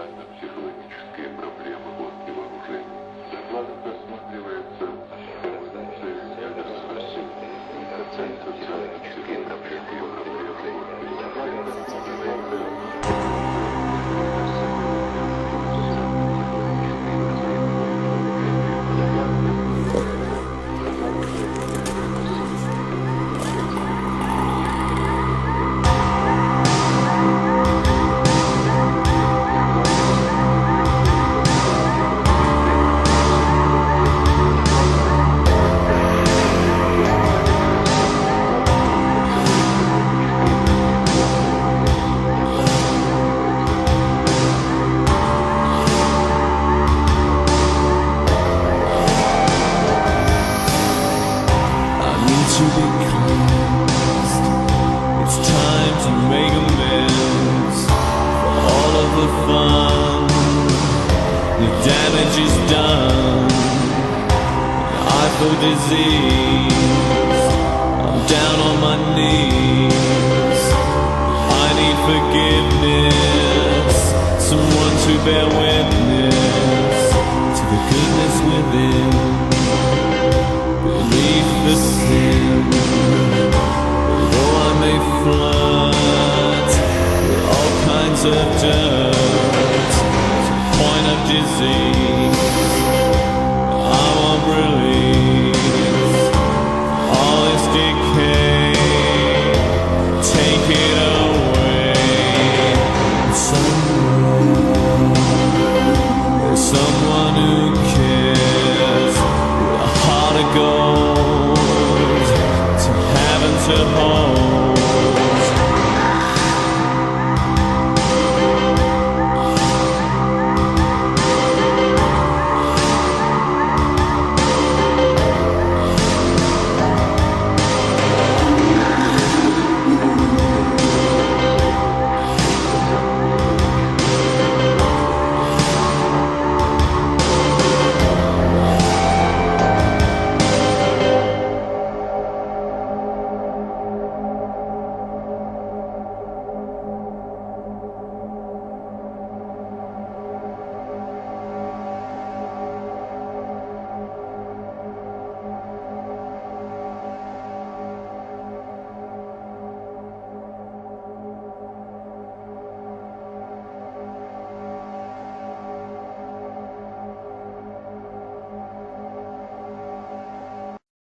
социально-психологические проблемы гонки вооружений. Докладом рассматривается организация ядерных социально-психологических проблем. Is done. I feel disease. I'm down on my knees. I need forgiveness. Someone to bear witness to the goodness within point of disease, I want release. All this decay, take it away. There's someone who